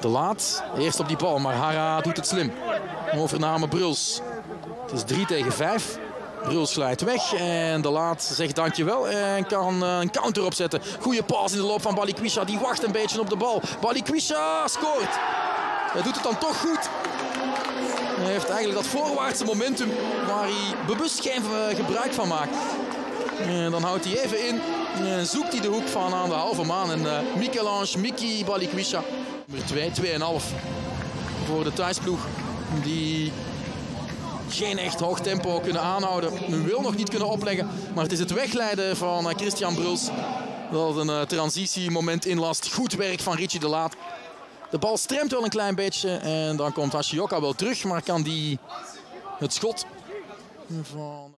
De Laat, eerst op die bal, maar Hara doet het slim. Overname Bruls. Het is 3 tegen 5. Bruls glijdt weg en De Laat zegt dankjewel en kan eh, een counter opzetten. Goeie paas in de loop van Balikwisha, die wacht een beetje op de bal. Balikwisha scoort. Hij doet het dan toch goed. Heeft eigenlijk dat voorwaartse momentum waar hij bewust geen eh, gebruik van maakt. En dan houdt hij even in en zoekt hij de hoek van aan de halve maan. En uh, Michelange, Miki Balikwisha. Nummer 2, 2,5 voor de thuisploeg. Die geen echt hoog tempo kunnen aanhouden. Nu wil nog niet kunnen opleggen. Maar het is het wegleiden van Christian Bruls. Dat een uh, transitiemoment inlast. Goed werk van Richie de Laat. De bal stremt wel een klein beetje. En dan komt Hashioka wel terug. Maar kan die het schot van...